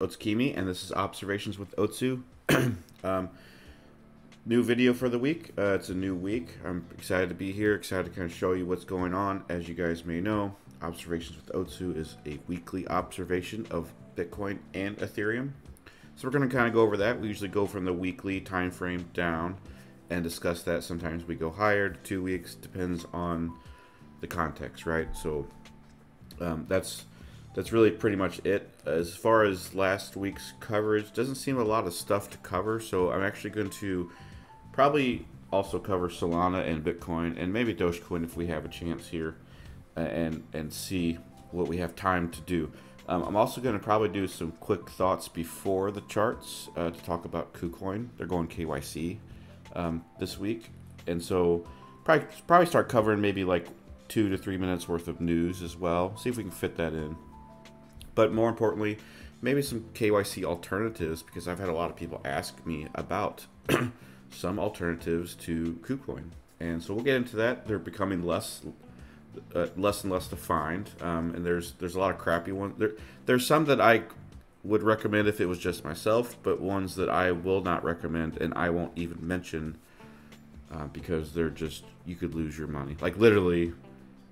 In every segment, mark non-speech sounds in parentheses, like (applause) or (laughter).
Otsukimi, and this is Observations with Otsu. (clears throat) um, new video for the week. Uh, it's a new week. I'm excited to be here, excited to kind of show you what's going on. As you guys may know, Observations with Otsu is a weekly observation of Bitcoin and Ethereum. So we're going to kind of go over that. We usually go from the weekly time frame down and discuss that. Sometimes we go higher two weeks, depends on the context, right? So um, that's that's really pretty much it. As far as last week's coverage, doesn't seem a lot of stuff to cover, so I'm actually going to probably also cover Solana and Bitcoin and maybe Dogecoin if we have a chance here and and see what we have time to do. Um, I'm also going to probably do some quick thoughts before the charts uh, to talk about KuCoin. They're going KYC um, this week, and so probably probably start covering maybe like two to three minutes worth of news as well. See if we can fit that in. But more importantly, maybe some KYC alternatives because I've had a lot of people ask me about (clears throat) some alternatives to KuCoin. And so we'll get into that. They're becoming less uh, less and less defined, um, and there's there's a lot of crappy ones. There there's some that I would recommend if it was just myself, but ones that I will not recommend and I won't even mention uh, because they're just you could lose your money. Like literally,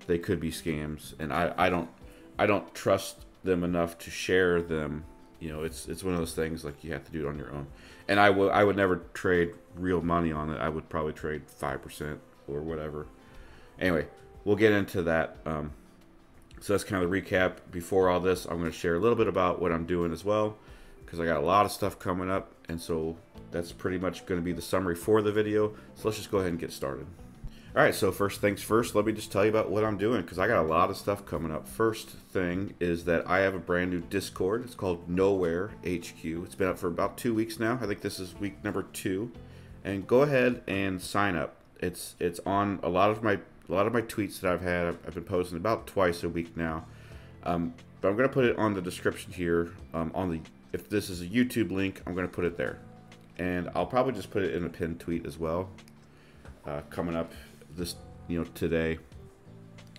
they could be scams, and I I don't I don't trust them enough to share them. You know, it's it's one of those things like you have to do it on your own. And I would I would never trade real money on it. I would probably trade five percent or whatever. Anyway, we'll get into that. Um, so that's kind of the recap. Before all this, I'm going to share a little bit about what I'm doing as well, because I got a lot of stuff coming up, and so that's pretty much going to be the summary for the video. So let's just go ahead and get started. All right, so first things first, let me just tell you about what I'm doing because I got a lot of stuff coming up. First thing is that I have a brand new Discord. It's called Knowhere HQ. It's been up for about two weeks now. I think this is week number two. And go ahead and sign up. It's it's on a lot of my a lot of my tweets that I've had. I've, been posting about twice a week now. Um, but I'm gonna put it on the description here. Um, on the if this is a YouTube link, I'm gonna put it there, and I'll probably just put it in a pinned tweet as well. Uh, coming up this you know today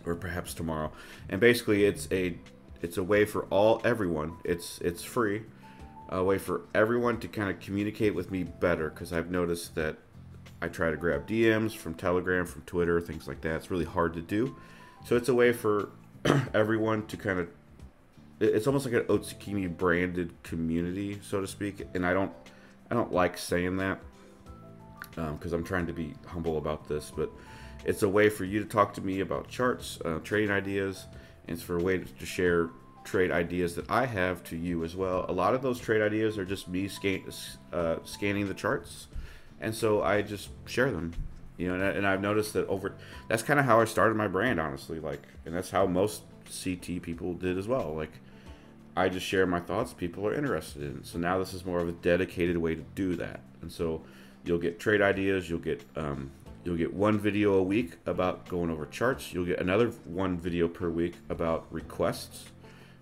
or perhaps tomorrow. And basically it's a it's a way for all everyone it's it's free a way for everyone to kind of communicate with me better because i've noticed that i try to grab dms from telegram from twitter things like that. It's really hard to do. So it's a way for (clears throat) everyone to kind of it's almost like an otsukimi branded community so to speak and i don't i don't like saying that because um, i'm trying to be humble about this but it's a way for you to talk to me about charts, uh, trading ideas, and it's for a way to share trade ideas that I have to you as well. A lot of those trade ideas are just me scan, uh, scanning the charts, and so I just share them. You know, and, and I've noticed that over that's kind of how I started my brand, honestly. Like, and that's how most CT people did as well. Like, I just share my thoughts. People are interested in. So now this is more of a dedicated way to do that. And so you'll get trade ideas. You'll get um, You'll get one video a week about going over charts. You'll get another one video per week about requests.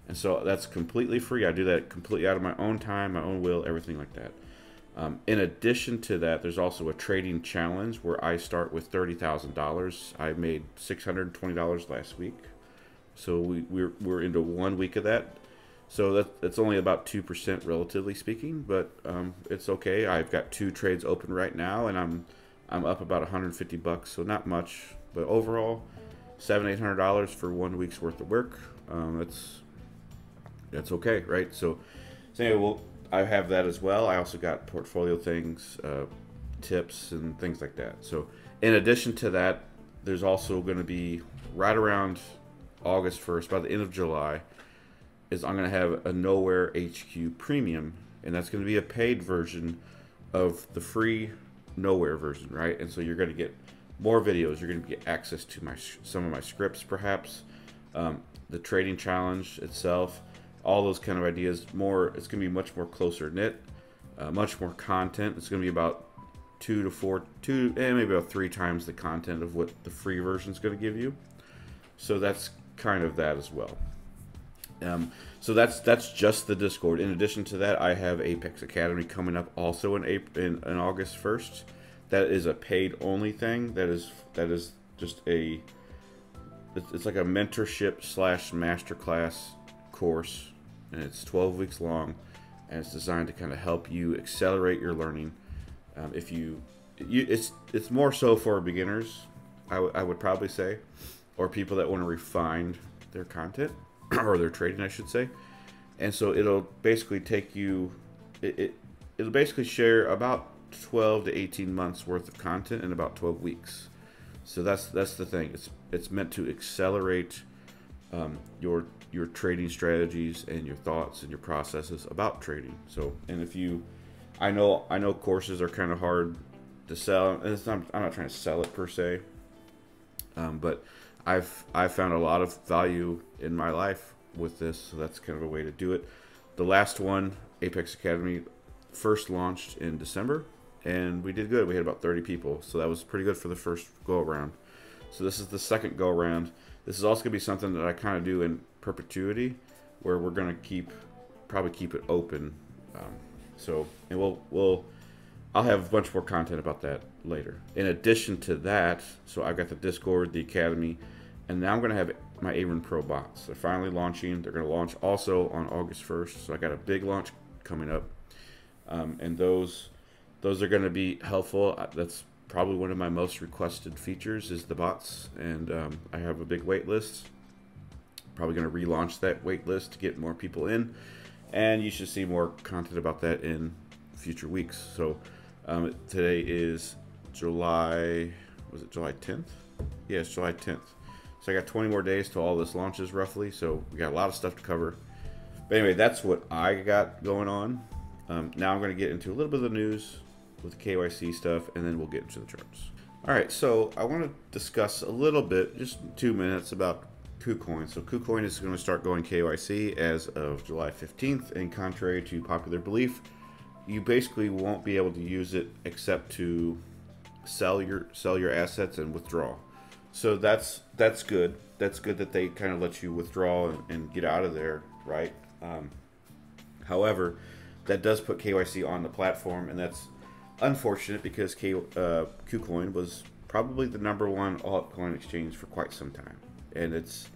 And so that's completely free. I do that completely out of my own time, my own will, everything like that. Um, in addition to that, there's also a trading challenge where I start with $30,000. I made $620 last week. So we, we're, we're into one week of that. So that, that's only about 2% relatively speaking, but um, it's okay. I've got two trades open right now, and I'm I'm up about 150 bucks, so not much, but overall, seven eight hundred dollars for one week's worth of work. Um, that's that's okay, right? So, so anyway, well, I have that as well. I also got portfolio things, uh, tips, and things like that. So, in addition to that, there's also going to be right around August 1st, by the end of July, is I'm going to have a Knowhere HQ Premium, and that's going to be a paid version of the free Knowhere version, right? And so you're going to get more videos. You're going to get access to my some of my scripts, perhaps um, the trading challenge itself, all those kind of ideas. More, it's going to be much more closer knit, uh, much more content. It's going to be about two to four, two, and eh, maybe about three times the content of what the free version is going to give you. So that's kind of that as well. Um, so that's that's just the Discord. In addition to that, I have Apex Academy coming up also in April, in, in August first. That is a paid only thing. That is that is just a it's, like a mentorship slash masterclass course, and it's 12 weeks long. and it's designed to kind of help you accelerate your learning. Um, if you, you, it's it's more so for beginners, I, I would probably say, or people that want to refine their content (clears throat) or their trading, I should say. And so it'll basically take you, it, it it'll basically share about 12 to 18 months worth of content in about 12 weeks. So that's that's the thing. It's it's meant to accelerate um, your your trading strategies and your thoughts and your processes about trading. So, and if you, I know I know courses are kind of hard to sell, and it's not, I'm not trying to sell it per se, um, but I've I've found a lot of value in my life with this, so that's kind of a way to do it. The last one, Apex Academy, first launched in December, and we did good. We had about 30 people, so that was pretty good for the first go around. So this is the second go around. This is also gonna be something that I kind of do in perpetuity, where we're gonna keep probably keep it open. Um, so and we'll we'll I'll have a bunch more content about that later. In addition to that, so I've got the Discord, the Academy, and now I'm gonna have my AroonPro bots. They're finally launching. They're gonna launch also on August 1st. So I got a big launch coming up, um, and those those are gonna be helpful. Uh, that's probably one of my most requested features is the bots, and um, I have a big wait list. Probably going to relaunch that wait list to get more people in, and you should see more content about that in future weeks. So um, today is July, was it July 10th? Yeah, July 10th. So I got 20 more days to all this launches roughly, so we got a lot of stuff to cover. But anyway, that's what I got going on. Um, now I'm going to get into a little bit of the news, with the KYC stuff, and then we'll get into the charts. All right, so I want to discuss a little bit, just two minutes, about KuCoin. So KuCoin is going to start going KYC as of July 15th, and contrary to popular belief, you basically won't be able to use it except to sell your sell your assets and withdraw. So that's that's good. That's good that they kind of let you withdraw and, and get out of there, right? Um, however, that does put KYC on the platform, and that's unfortunate because K, uh, KuCoin was probably the number one altcoin exchange for quite some time, and it's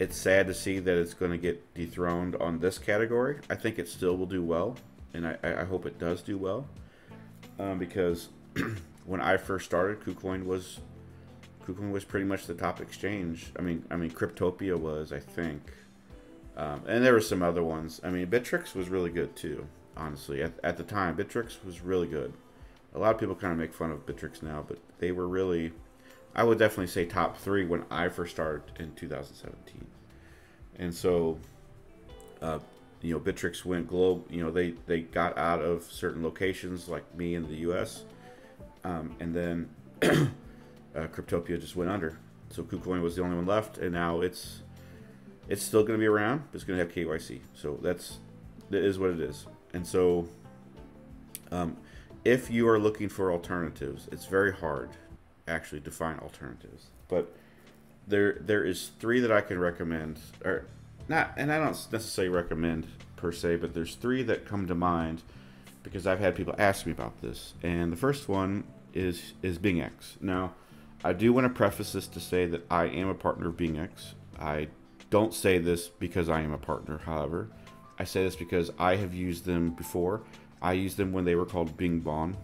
it's sad to see that it's going to get dethroned on this category. I think it still will do well, and I, I hope it does do well, um, because (clears throat) when I first started, KuCoin was KuCoin was pretty much the top exchange. I mean, I mean, Cryptopia was, I think, um, and there were some other ones. I mean, Bittrex was really good too. Honestly, at, at the time, Bittrex was really good a lot of people kind of make fun of Bittrex now, but they were really, I would definitely say top three when I first started in 2017. And so, uh, you know, Bittrex went global. You know, they they got out of certain locations like me in the U.S. Um, and then (clears throat) uh, Cryptopia just went under. So KuCoin was the only one left, and now it's it's still going to be around, it's going to have KYC. So that's that is what it is. And so, um, if you are looking for alternatives, it's very hard actually to find alternatives. But there there is three that I can recommend, or not, and I don't necessarily recommend per se, but there's three that come to mind because I've had people ask me about this. And the first one is is BingX. Now, I do want to preface this to say that I am a partner of BingX. I don't say this because I am a partner, however. I say this because I have used them before I used them when they were called Bingbon,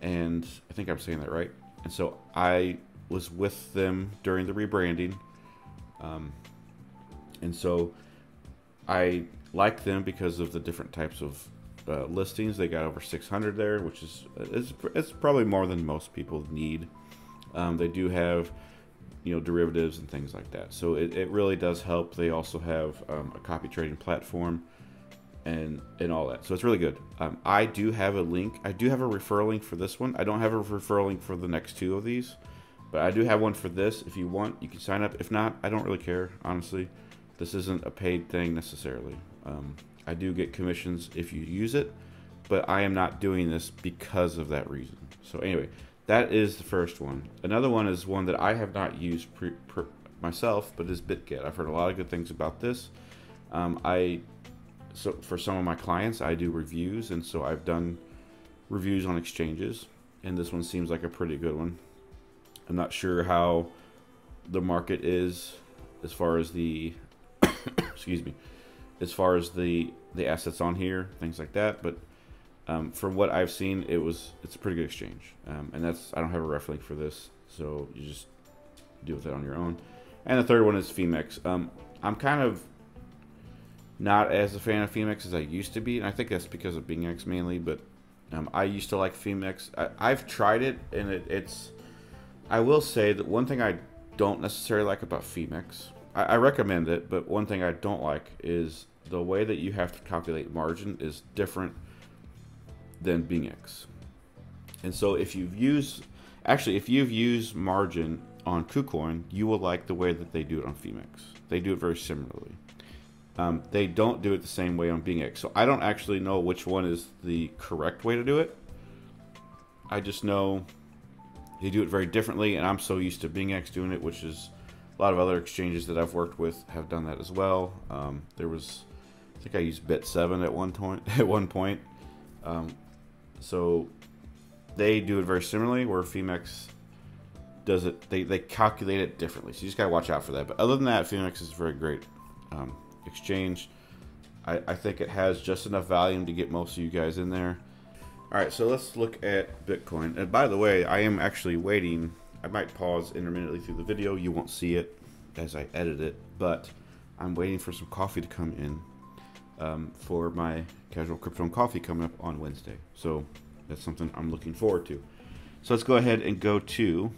and I think I'm saying that right. And so I was with them during the rebranding, um, and so I like them because of the different types of uh, listings. They got over 600 there, which is it's, it's probably more than most people need. Um, they do have you know derivatives and things like that, so it, it really does help. They also have um, a copy trading platform and and all that. So it's really good. Um, I do have a link. I do have a referral link for this one. I don't have a referral link for the next two of these, but I do have one for this. If you want, you can sign up. If not, I don't really care. Honestly, this isn't a paid thing necessarily. Um, I do get commissions if you use it, but I am not doing this because of that reason. So anyway, that is the first one. Another one is one that I have not used myself, but is BitGet. I've heard a lot of good things about this. Um, I so for some of my clients, I do reviews, and so I've done reviews on exchanges, and this one seems like a pretty good one. I'm not sure how the market is as far as the (coughs) excuse me as far as the the assets on here, things like that. But um, from what I've seen, it was it's a pretty good exchange, um, and that's I don't have a ref link for this, so you just deal with it on your own. And the third one is Phemex. Um, I'm kind of not as a fan of Phemex as I used to be, and I think that's because of BingX mainly. But um, I used to like Phemex. I, have tried it, and it, it's. I will say that one thing I don't necessarily like about Femex. I, I recommend it, but one thing I don't like is the way that you have to calculate margin is different than BingX. And so if you've used, actually, if you've used margin on KuCoin, you will like the way that they do it on Phemex. They do it very similarly. Um, they don't do it the same way on BingX. So I don't actually know which one is the correct way to do it. I just know they do it very differently, and I'm so used to BingX doing it, which is a lot of other exchanges that I've worked with have done that as well. Um, there was, I think I used Bit7 at one point. (laughs) At one point, um, so they do it very similarly, where Phemex does it. They they calculate it differently. So you just gotta watch out for that. But other than that, Phemex is a very great um, exchange. I, I think it has just enough volume to get most of you guys in there. All right, so let's look at Bitcoin. And by the way, I am actually waiting. I might pause intermittently through the video. You won't see it as I edit it, but I'm waiting for some coffee to come in um, for my casual crypto and coffee coming up on Wednesday. So that's something I'm looking forward to. So let's go ahead and go to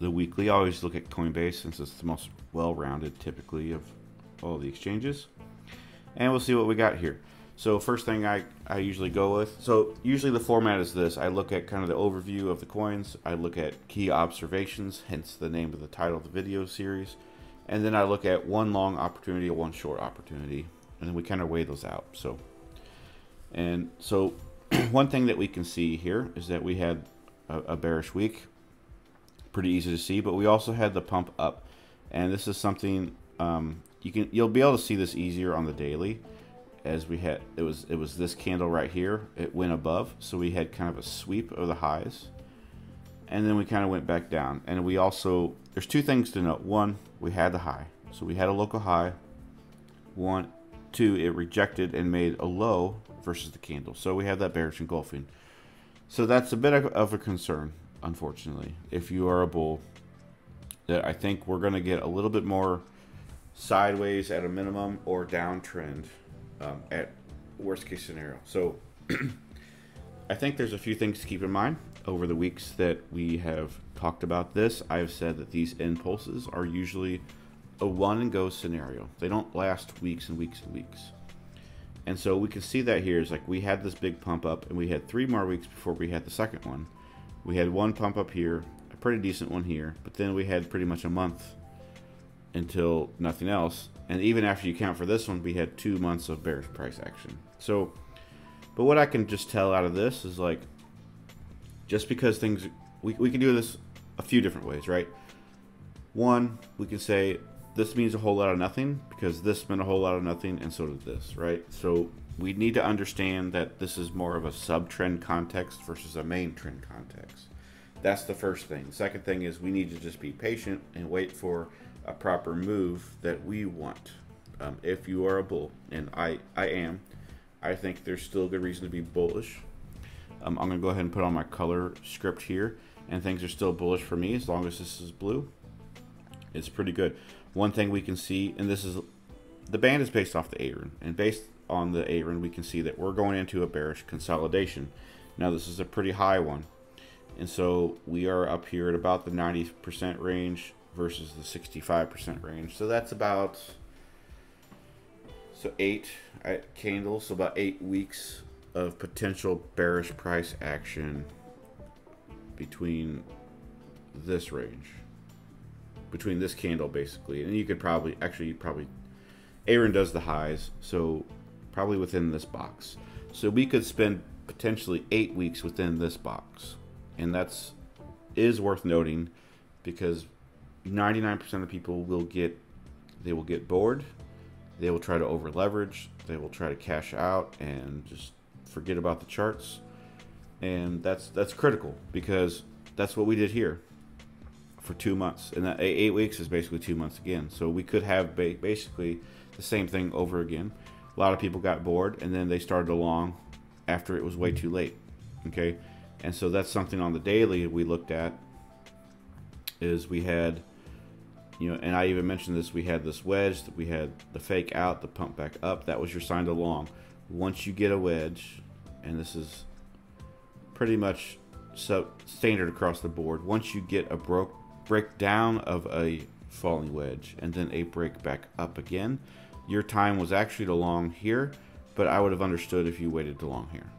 the weekly. I always look at Coinbase since it's the most well-rounded typically of all the exchanges. And we'll see what we got here. So first thing I, I usually go with, so usually the format is this. I look at kind of the overview of the coins. I look at key observations, hence the name of the title of the video series. And then I look at one long opportunity or one short opportunity. And then we kind of weigh those out. So, and so (clears throat) one thing that we can see here is that we had a, a bearish week. Pretty easy to see, but we also had the pump up. And this is something um, you can you'll be able to see this easier on the daily as we had it was it was this candle right here it went above so we had kind of a sweep of the highs and then we kind of went back down and we also there's two things to note one we had the high so we had a local high one two it rejected and made a low versus the candle so we have that bearish engulfing so that's a bit of a concern unfortunately if you are a bull that I think we're going to get a little bit more sideways at a minimum or downtrend um, at worst case scenario. So (clears throat) I think there's a few things to keep in mind over the weeks that we have talked about this. I've said that these impulses are usually a one and go scenario. They don't last weeks and weeks and weeks. And so we can see that here is like we had this big pump up and we had three more weeks before we had the second one. We had one pump up here, a pretty decent one here, but then we had pretty much a month until nothing else. And even after you count for this one, we had two months of bearish price action. So, but what I can just tell out of this is like, just because things, we, we can do this a few different ways, right? One, we can say this means a whole lot of nothing because this meant a whole lot of nothing and so did this, right? So we need to understand that this is more of a sub-trend context versus a main trend context. That's the first thing. Second thing is we need to just be patient and wait for a proper move that we want. Um, if you are a bull, and I, I am, I think there's still good reason to be bullish. Um, I'm going to go ahead and put on my color script here, and things are still bullish for me as long as this is blue. It's pretty good. One thing we can see, and this is the band is based off the Aroon, and based on the Aroon, we can see that we're going into a bearish consolidation. Now, this is a pretty high one, and so we are up here at about the 90% range versus the 65% range. So that's about so eight uh, candles, so about eight weeks of potential bearish price action between this range, between this candle basically, and you could probably actually probably Aroon does the highs, so probably within this box. So we could spend potentially eight weeks within this box, and that's is worth noting because 99% of people will get they will get bored. They will try to over leverage they will try to cash out and just forget about the charts. And that's that's critical because that's what we did here for two months and that eight weeks is basically two months again so we could have basically the same thing over again. A lot of people got bored and then they started along after it was way too late. Okay, and so that's something on the daily we looked at. Is we had, you know, and I even mentioned this. We had this wedge. That we had the fake out, the pump back up. That was your sign to long. Once you get a wedge, and this is pretty much so standard across the board. Once you get a broke breakdown of a falling wedge and then a break back up again, your time was actually to long here, but I would have understood if you waited to long here.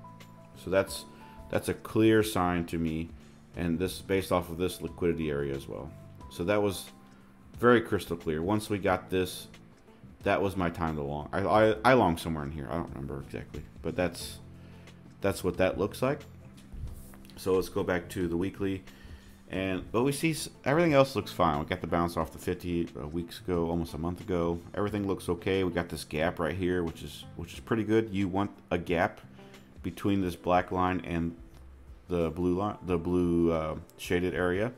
So that's that's a clear sign to me, and this is based off of this liquidity area as well. So that was very crystal clear. Once we got this, that was my time to long. I, I, I long somewhere in here. I don't remember exactly, but that's that's what that looks like. So let's go back to the weekly. And but we see everything else looks fine. We got the bounce off the 50 uh, weeks ago, almost a month ago. Everything looks okay. We got this gap right here, which is which is pretty good. You want a gap between this black line and the blue line, the blue uh, shaded area.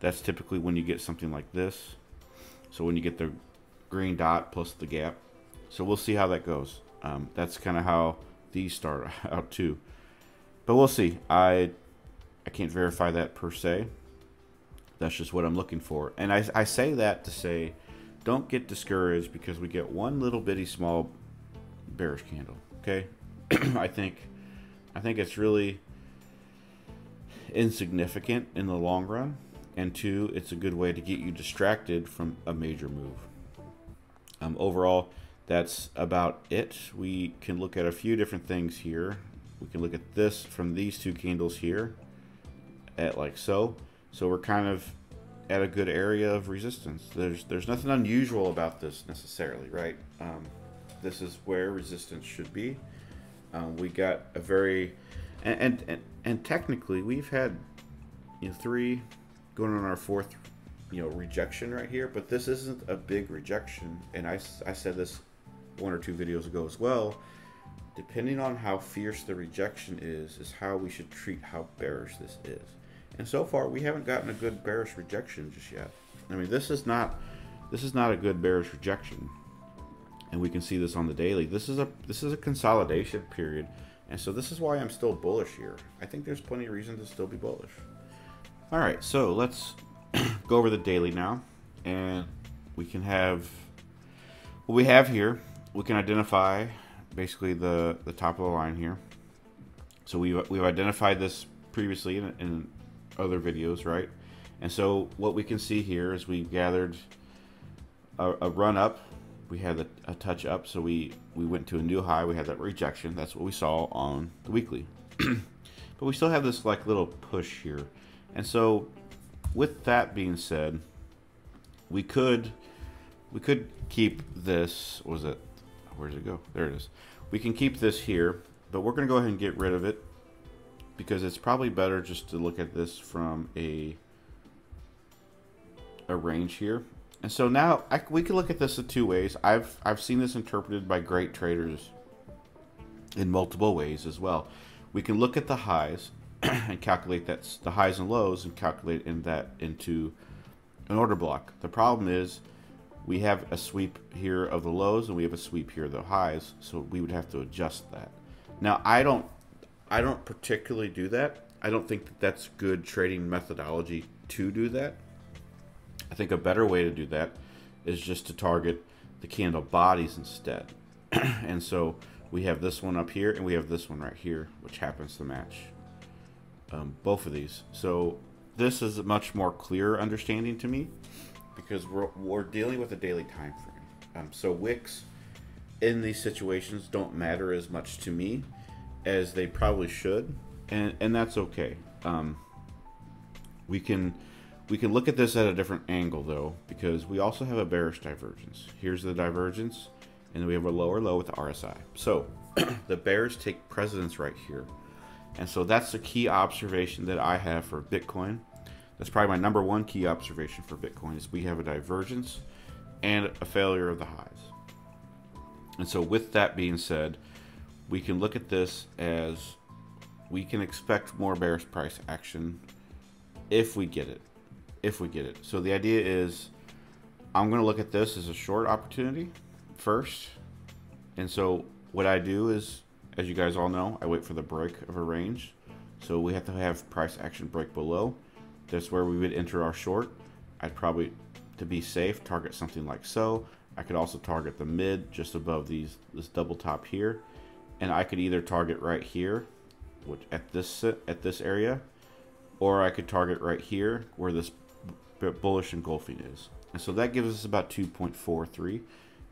That's typically when you get something like this. So when you get the green dot plus the gap. So we'll see how that goes. Um, that's kind of how these start (laughs) out too. But we'll see. I I can't verify that per se. That's just what I'm looking for. And I, I say that to say, don't get discouraged because we get one little bitty small bearish candle. Okay, (clears throat) I think I think it's really insignificant in the long run, and two, it's a good way to get you distracted from a major move. Um, overall, that's about it. We can look at a few different things here. We can look at this from these two candles here at like so. So we're kind of at a good area of resistance. There's there's nothing unusual about this necessarily, right? Um, this is where resistance should be. Um, we got a very and, and, and and technically we've had you know three going on our fourth you know rejection right here, but this isn't a big rejection. And I I said this one or two videos ago as well. Depending on how fierce the rejection is, is how we should treat how bearish this is. And so far, we haven't gotten a good bearish rejection just yet. I mean, this is not this is not a good bearish rejection, and we can see this on the daily. This is a this is a consolidation period, and so this is why I'm still bullish here. I think there's plenty of reason to still be bullish. All right, so let's (clears throat) go over the daily now, and we can have what we have here. We can identify basically the the top of the line here. So we've we've identified this previously in, in other videos, right? And so what we can see here is we gathered a, a run up. We had a, a, touch up, so we, we went to a new high. We had that rejection. That's what we saw on the weekly. (clears throat) but we still have this like little push here. And so with that being said, we could we could keep this was it where does it go? There it is. We can keep this here, but we're going to go ahead and get rid of it because it's probably better just to look at this from a a range here. And so now I, we can look at this in two ways. I've I've seen this interpreted by great traders in multiple ways as well. We can look at the highs (clears throat) and calculate that the highs and lows and calculate in that into an order block. The problem is we have a sweep here of the lows and we have a sweep here of the highs, so we would have to adjust that. Now I don't I don't particularly do that. I don't think that that's good trading methodology to do that. I think a better way to do that is just to target the candle bodies instead. (clears throat) and so we have this one up here and we have this one right here, which happens to match um, both of these. So this is a much more clear understanding to me because we're, we're dealing with a daily time frame. Um, so wicks in these situations don't matter as much to me as they probably should, and and that's okay. Um, we can we can look at this at a different angle though, because we also have a bearish divergence. Here's the divergence, and we have a lower low with the RSI. So (clears throat) the bears take precedence right here, and so that's the key observation that I have for Bitcoin. That's probably my number one key observation for Bitcoin is we have a divergence and a failure of the highs. And so with that being said, we can look at this as we can expect more bearish price action if we get it. If we get it. So the idea is I'm going to look at this as a short opportunity first. And so what I do is, as you guys all know, I wait for the break of a range. So we have to have price action break below. That's where we would enter our short. I'd probably, to be safe, target something like so. I could also target the mid just above these this double top here, and I could either target right here, which at this at this area, or I could target right here where this bullish engulfing is. And so that gives us about 2.43.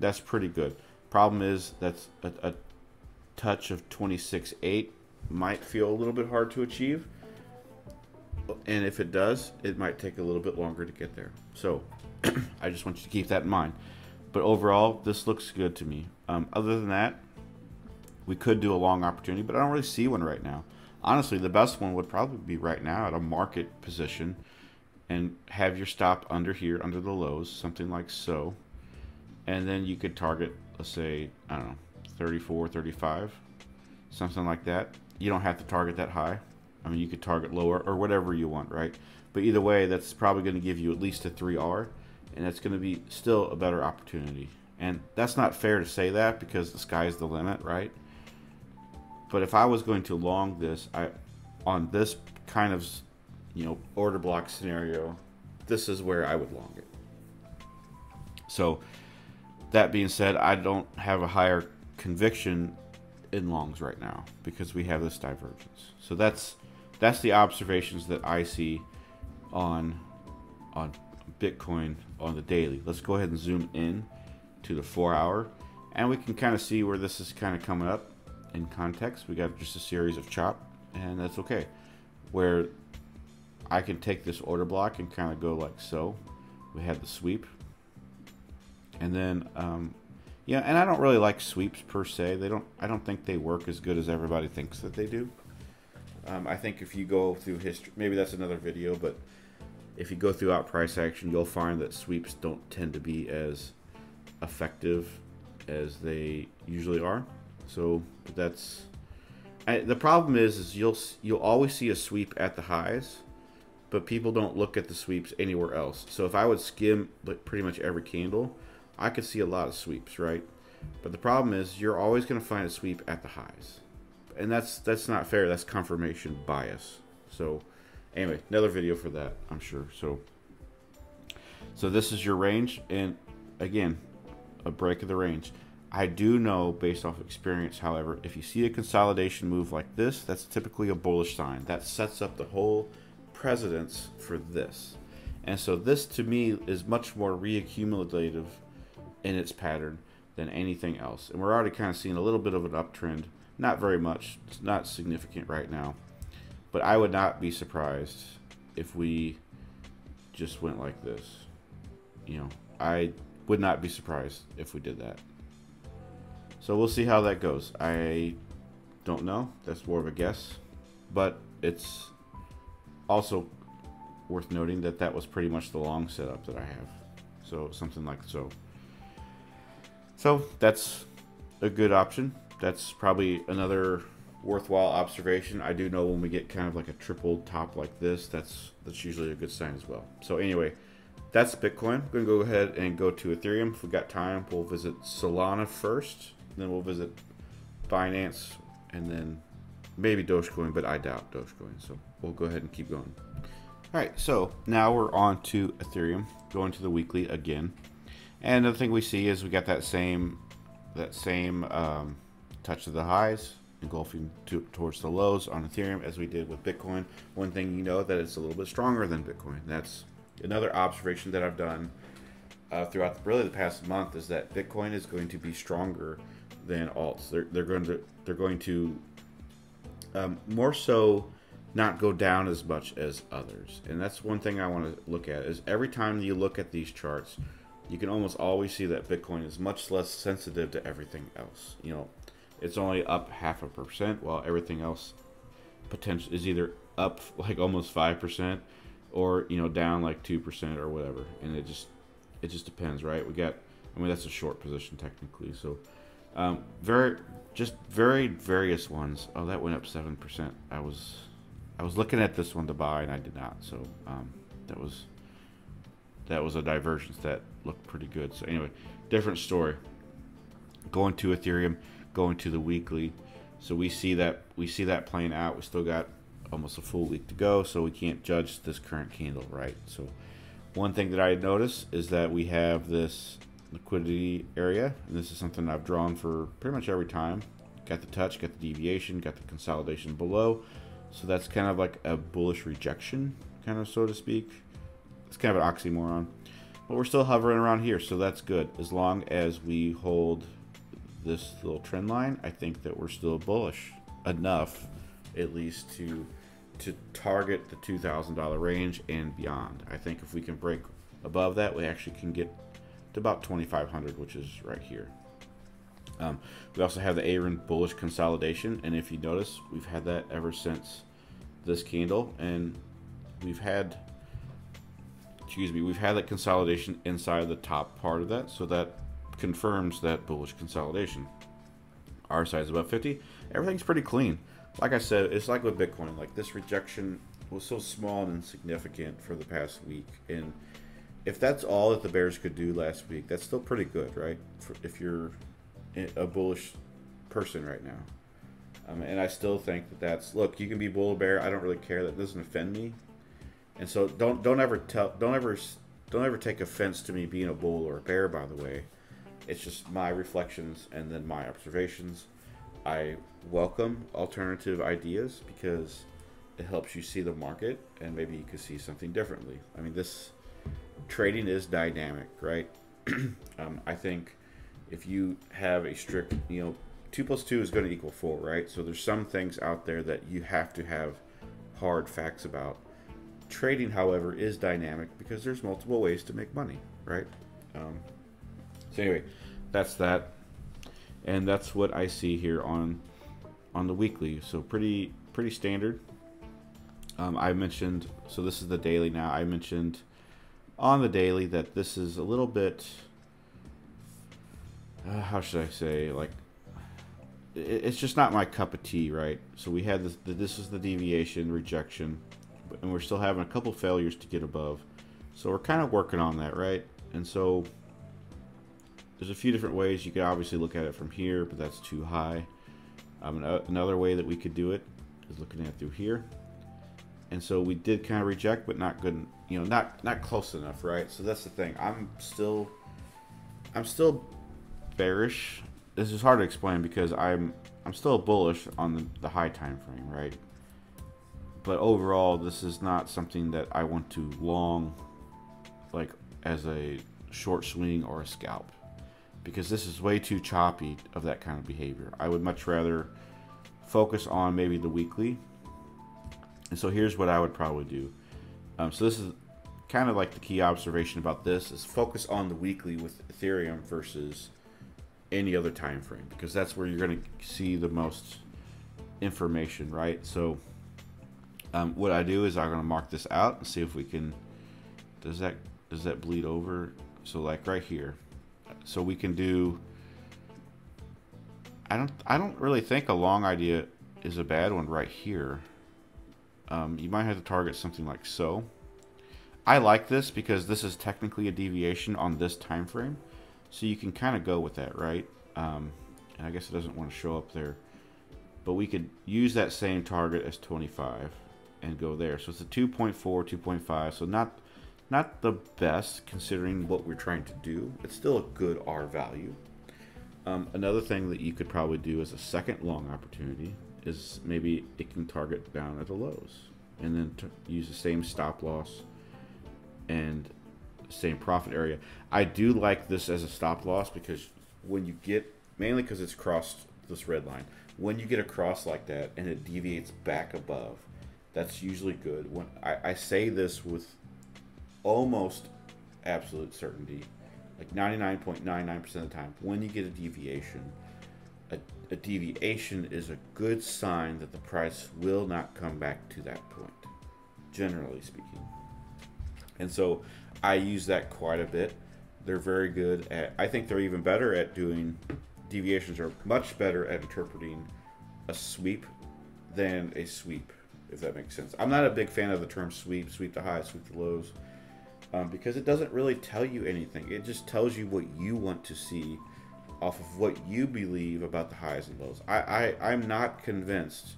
That's pretty good. Problem is that's a, a touch of 26.8 might feel a little bit hard to achieve. And if it does, it might take a little bit longer to get there. So (clears throat) I just want you to keep that in mind. But overall, this looks good to me. Um, other than that, we could do a long opportunity, but I don't really see one right now. Honestly, the best one would probably be right now at a market position and have your stop under here, under the lows, something like so. And then you could target, let's say, I don't know, 34, 35, something like that. You don't have to target that high. I mean, you could target lower or whatever you want, right? But either way, that's probably going to give you at least a 3R, and that's going to be still a better opportunity. And that's not fair to say that because the sky is the limit, right? But if I was going to long this, I on this kind of you know order block scenario, this is where I would long it. So that being said, I don't have a higher conviction in longs right now because we have this divergence. So that's that's the observations that I see on on Bitcoin on the daily. Let's go ahead and zoom in to the four hour and we can kind of see where this is kind of coming up in context. We got just a series of chop and that's okay. Where I can take this order block and kind of go like so. We had the sweep. And then, um, yeah, and I don't really like sweeps per se. They don't. I don't think they work as good as everybody thinks that they do. Um, I think if you go through history, maybe that's another video, but if you go throughout price action, you'll find that sweeps don't tend to be as effective as they usually are. So that's the problem is is you'll you'll always see a sweep at the highs, but people don't look at the sweeps anywhere else. So if I would skim pretty much every candle, I could see a lot of sweeps, right? But the problem is you're always going to find a sweep at the highs. And that's that's not fair. That's confirmation bias. So anyway, another video for that, I'm sure. So so this is your range and again, a break of the range. I do know based off experience, however, if you see a consolidation move like this, that's typically a bullish sign. That sets up the whole precedence for this. And so this to me is much more reaccumulative in its pattern than anything else. And we're already kind of seeing a little bit of an uptrend. Not very much. It's not significant right now. But I would not be surprised if we just went like this. You know, I would not be surprised if we did that. So we'll see how that goes. I don't know. That's more of a guess. But it's also worth noting that that was pretty much the long setup that I have. So something like so. So that's a good option. That's probably another worthwhile observation. I do know when we get kind of like a triple top like this, that's that's usually a good sign as well. So anyway, that's Bitcoin. We're gonna go ahead and go to Ethereum. If we got time, we'll visit Solana first, then we'll visit Binance, and then maybe Dogecoin, but I doubt Dogecoin. So we'll go ahead and keep going. All right, so now we're on to Ethereum, going to the weekly again. And the thing we see is we got that same that same um, touch of the highs engulfing to, towards the lows on Ethereum as we did with Bitcoin. One thing you know that it's a little bit stronger than Bitcoin. That's another observation that I've done uh, throughout really the past month is that Bitcoin is going to be stronger than alts. They're, they're going to they're going to um, more so not go down as much as others. And that's one thing I want to look at is every time you look at these charts, you can almost always see that Bitcoin is much less sensitive to everything else. You know, it's only up half a percent while everything else potential is either up (laughs) like almost 5% or, you know, down like 2% or whatever. And it just it just depends, right? We got I mean that's a short position technically. So um, very just very various ones. Oh, that went up 7%. I was I was looking at this one to buy and I did not. So um, that was that was a divergence that looked pretty good. So anyway, different story. going to Ethereum, going to the weekly. So we see that we see that playing out. We still got almost a full week to go, so we can't judge this current candle, right? So one thing that I notice is that we have this liquidity area, and this is something I've drawn for pretty much every time. Got the touch, got the deviation, got the consolidation below. So that's kind of like a bullish rejection, kind of so to speak. It's kind of an oxymoron. But we're still hovering around here, so that's good. As long as we hold this little trend line, I think that we're still bullish enough, at least to to target the $2,000 range and beyond. I think if we can break above that, we actually can get to about 2,500, which is right here. Um, we also have the Aroon bullish consolidation, and if you notice, we've had that ever since this candle, and we've had, excuse me, we've had that consolidation inside the top part of that, so that confirms that bullish consolidation. RSI is above 50. Everything's pretty clean. Like I said, it's like with Bitcoin. Like this rejection was so small and insignificant for the past week, and if that's all that the Bears could do last week, that's still pretty good, right? For, if you're a bullish person right now. Um, and I still think that that's look. You can be bull or bear. I don't really care. That doesn't offend me. And so don't don't ever tell don't ever don't ever take offense to me being a bull or a bear. By the way, it's just my reflections and then my observations. I welcome alternative ideas because it helps you see the market and maybe you could see something differently. I mean, this trading is dynamic, right? (clears throat) um, I think if you have a strict, you know, two plus two is going to equal four, right? So there's some things out there that you have to have hard facts about. Trading, however, is dynamic because there's multiple ways to make money, right? Um, so anyway, that's that, and that's what I see here on on the weekly. So pretty pretty standard. Um, I mentioned so this is the daily now. I mentioned on the daily that this is a little bit uh, how should I say like it's just not my cup of tea, right? So we had this. This is the deviation rejection, and we're still having a couple failures to get above. So we're kind of working on that, right? And so there's a few different ways you could obviously look at it from here, but that's too high. Um, another way that we could do it is looking at through here. And so we did kind of reject, but not good, you know, not not close enough, right? So that's the thing. I'm still, I'm still bearish. This is hard to explain because I'm I'm still bullish on the, the high time frame, right? But overall, this is not something that I want to long, like as a short swing or a scalp, because this is way too choppy of that kind of behavior. I would much rather focus on maybe the weekly. And so here's what I would probably do. Um, so this is kind of like the key observation about this is focus on the weekly with Ethereum versus any other time frame because that's where you're going to see the most information, right? So um, what I do is I'm going to mark this out and see if we can. Does that does that bleed over? So like right here, so we can do. I don't I don't really think a long idea is a bad one right here. Um, you might have to target something like so. I like this because this is technically a deviation on this time frame. So you can kind of go with that, right? Um, and I guess it doesn't want to show up there. But we could use that same target as 25 and go there. So it's a 2.4, 2.5. So not not the best considering what we're trying to do. It's still a good R value. Um, another thing that you could probably do as a second long opportunity is maybe it can target down at the lows and then use the same stop loss and same profit area. I do like this as a stop loss because when you get mainly because it's crossed this red line. When you get across like that and it deviates back above, that's usually good. When I, I say this with almost absolute certainty, like 99.99% of the time, when you get a deviation, a, a deviation is a good sign that the price will not come back to that point, generally speaking. And so I use that quite a bit. They're very good at. I think they're even better at doing deviations. Are much better at interpreting a sweep than a sweep, if that makes sense. I'm not a big fan of the term sweep, sweep the highs, sweep the lows, um, because it doesn't really tell you anything. It just tells you what you want to see off of what you believe about the highs and lows. I, I I'm not convinced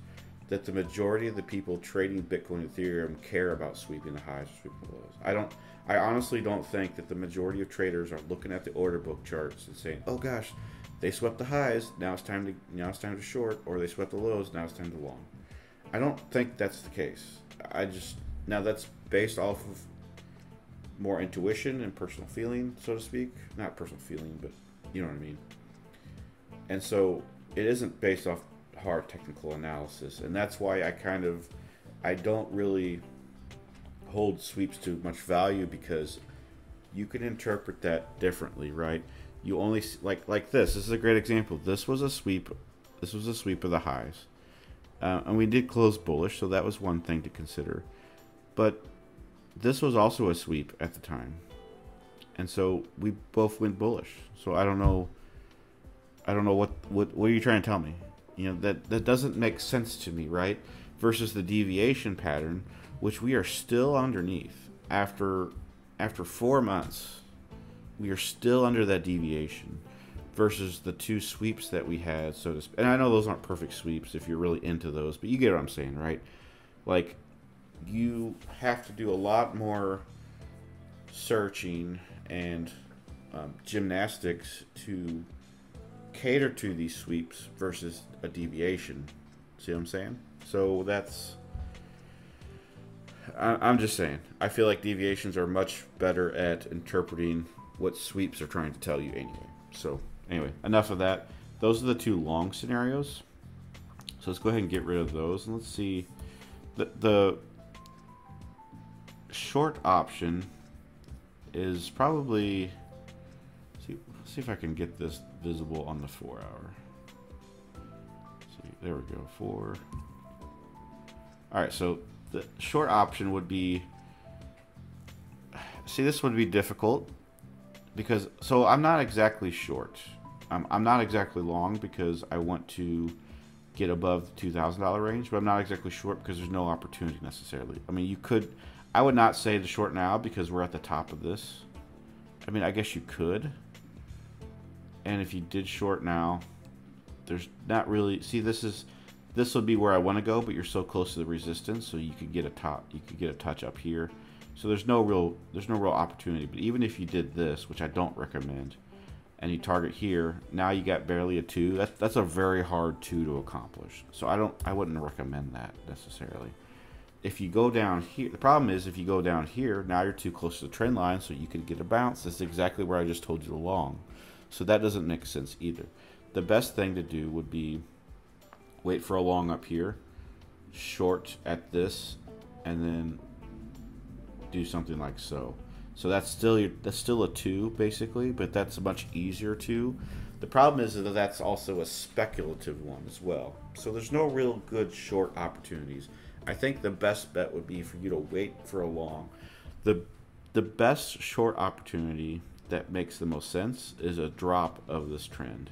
that the majority of the people trading Bitcoin and Ethereum care about sweeping the highs or sweeping the lows. I don't. I honestly don't think that the majority of traders are looking at the order book charts and saying, "Oh gosh, they swept the highs. Now it's time to now it's time to short," or they swept the lows. Now it's time to long. I don't think that's the case. I just now that's based off of more intuition and personal feeling, so to speak. Not personal feeling, but you know what I mean. And so it isn't based off hard technical analysis, and that's why I kind of I don't really hold sweeps to much value because you can interpret that differently, right? You only like like this. This is a great example. This was a sweep. This was a sweep of the highs, uh, and we did close bullish, so that was one thing to consider. But this was also a sweep at the time, and so we both went bullish. So I don't know. I don't know what what what are you trying to tell me? You know that that doesn't make sense to me, right? Versus the deviation pattern, which we are still underneath after after four months. We are still under that deviation versus the two sweeps that we had, so to speak. And I know those aren't perfect sweeps if you're really into those, but you get what I'm saying, right? Like you have to do a lot more searching and um, gymnastics to cater to these sweeps versus a deviation. See what I'm saying? So that's. I, am just saying. I feel like deviations are much better at interpreting what sweeps are trying to tell you anyway. So, anyway, enough of that. Those are the two long scenarios. So let's go ahead and get rid of those. And let's see. The, the short option is probably see see if I can get this visible on the four hour. See, there we go, four. All right, so the short option would be, see, this would be difficult because, so I'm not exactly short. I'm, I'm not exactly long because I want to get above the $2,000 range, but I'm not exactly short because there's no opportunity necessarily. I mean, you could, I would not say to short now because we're at the top of this. I mean, I guess you could, and if you did short now, there's not really. See, this is this would be where I want to go, but you're so close to the resistance, so you could get a top, you could get a touch up here. So there's no real there's no real opportunity. But even if you did this, which I don't recommend, and you target here, now you got barely a two. That's that's a very hard two to accomplish. So I don't I wouldn't recommend that necessarily. If you go down here, the problem is if you go down here, now you're too close to the trend line, so you could get a bounce. That's exactly where I just told you to long. So that doesn't make sense either. The best thing to do would be wait for a long up here, short at this, and then do something like so. So that's still your, that's still a two basically, but that's a much easier two. The problem is that that's also a speculative one as well. So there's no real good short opportunities. I think the best bet would be for you to wait for a long. The the best short opportunity that makes the most sense is a drop of this trend.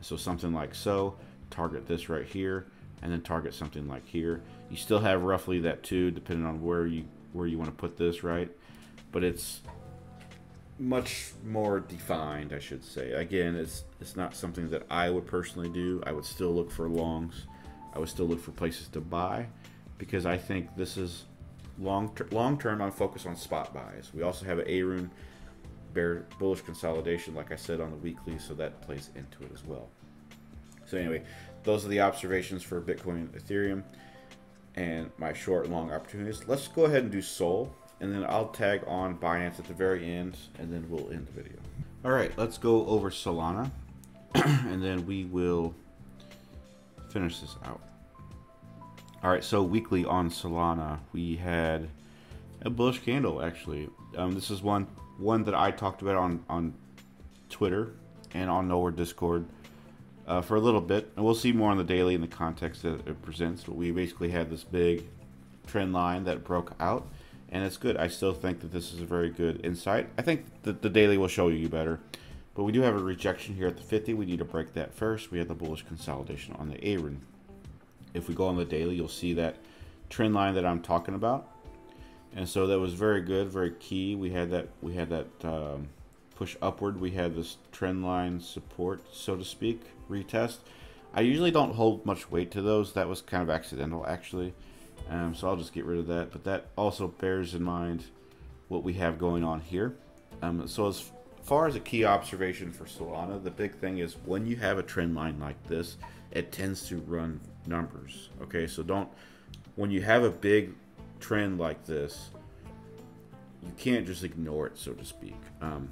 So something like so, target this right here, and then target something like here. You still have roughly that two, depending on where you where you want to put this, right? But it's much more defined, I should say. Again, it's it's not something that I would personally do. I would still look for longs. I would still look for places to buy because I think this is long ter- long term. I'm focused on spot buys. We also have an Aroon bear bullish consolidation, like I said on the weekly, so that plays into it as well. So anyway, those are the observations for Bitcoin and Ethereum and my short and long opportunities. Let's go ahead and do Sol, and then I'll tag on Binance at the very end, and then we'll end the video. All right, let's go over Solana, (clears throat) and then we will finish this out. All right, so weekly on Solana, we had a bullish candle actually. Um, this is one one that I talked about on on Twitter and on Knowhere Discord uh, for a little bit, and we'll see more on the daily in the context that it presents. But we basically had this big trend line that broke out, and it's good. I still think that this is a very good insight. I think that the daily will show you better. But we do have a rejection here at the 50. We need to break that first. We have the bullish consolidation on the Aroon. If we go on the daily, you'll see that trend line that I'm talking about and so that was very good, very key. We had that we had that um, push upward, we had this trend line support, so to speak, retest. I usually don't hold much weight to those. That was kind of accidental, actually. Um, so I'll just get rid of that. But that also bears in mind what we have going on here. Um, so as far as a key observation for Solana, the big thing is when you have a trend line like this, it tends to run numbers. Okay, so don't, when you have a big trend like this, you can't just ignore it, so to speak. Um,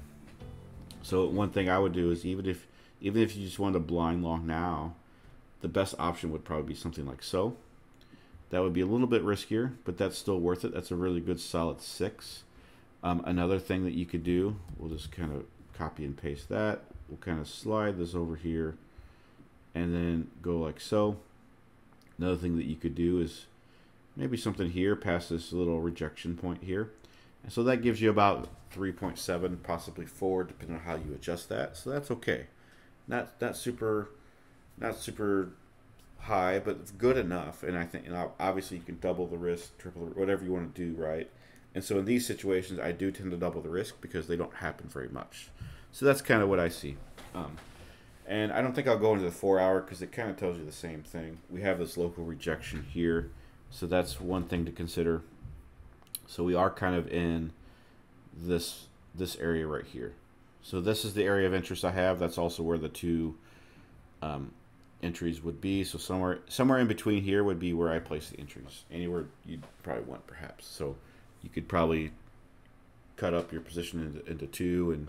so one thing I would do is even if even if you just want to blind long now, the best option would probably be something like so. That would be a little bit riskier, but that's still worth it. That's a really good solid six. Um, another thing that you could do, we'll just kind of copy and paste that. We'll kind of slide this over here and then go like so. Another thing that you could do is maybe something here past this little rejection point here. And so that gives you about 3.7, possibly 4, depending on how you adjust that. So that's okay. Not not super, not super high, but good enough. And I think, know, obviously, you can double the risk, triple, the, whatever you want to do, right? And so in these situations, I do tend to double the risk because they don't happen very much. So that's kind of what I see. Um, and I don't think I'll go into the four hour because it kind of tells you the same thing. We have this local rejection here. So that's one thing to consider. So we are kind of in this this area right here. So this is the area of interest I have. That's also where the two um, entries would be. So somewhere somewhere in between here would be where I place the entries. Anywhere you'd probably want perhaps. So you could probably cut up your position into, into two and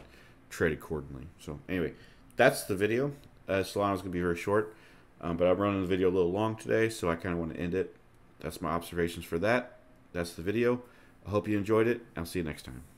trade accordingly. So anyway, that's the video. Uh, Solana's going to be very short, um, but I'm running the video a little long today, so I kind of want to end it. That's my observations for that. That's the video. I hope you enjoyed it. I'll see you next time.